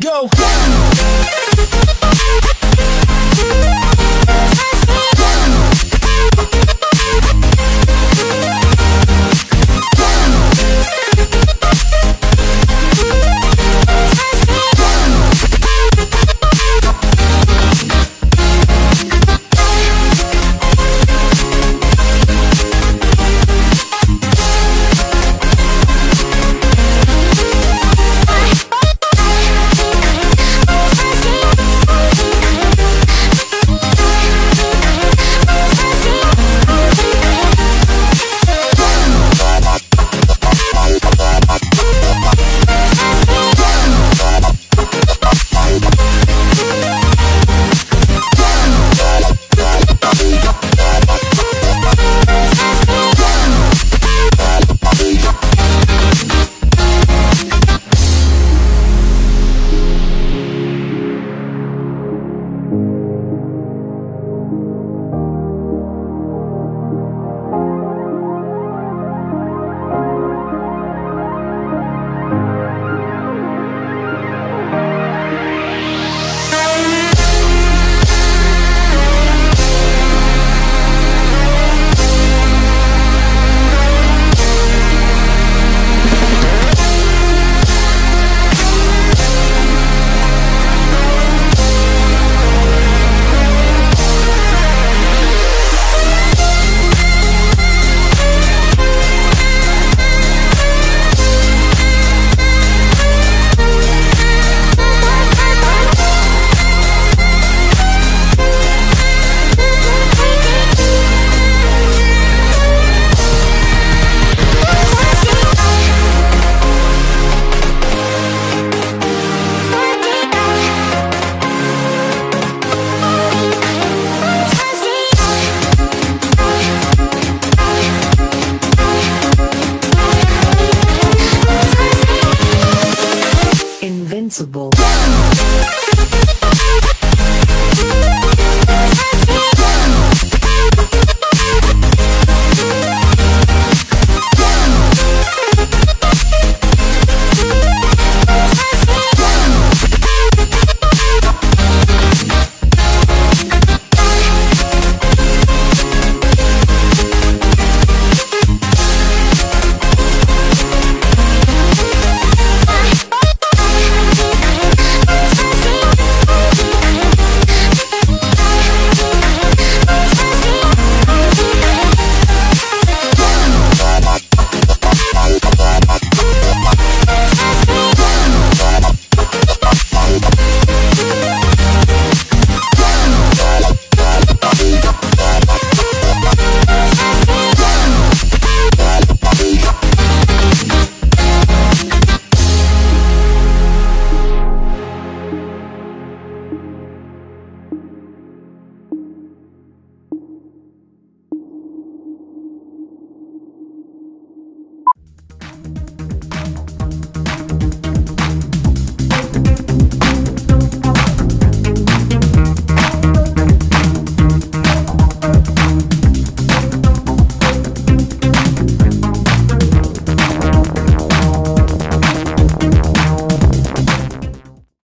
go. Invincible.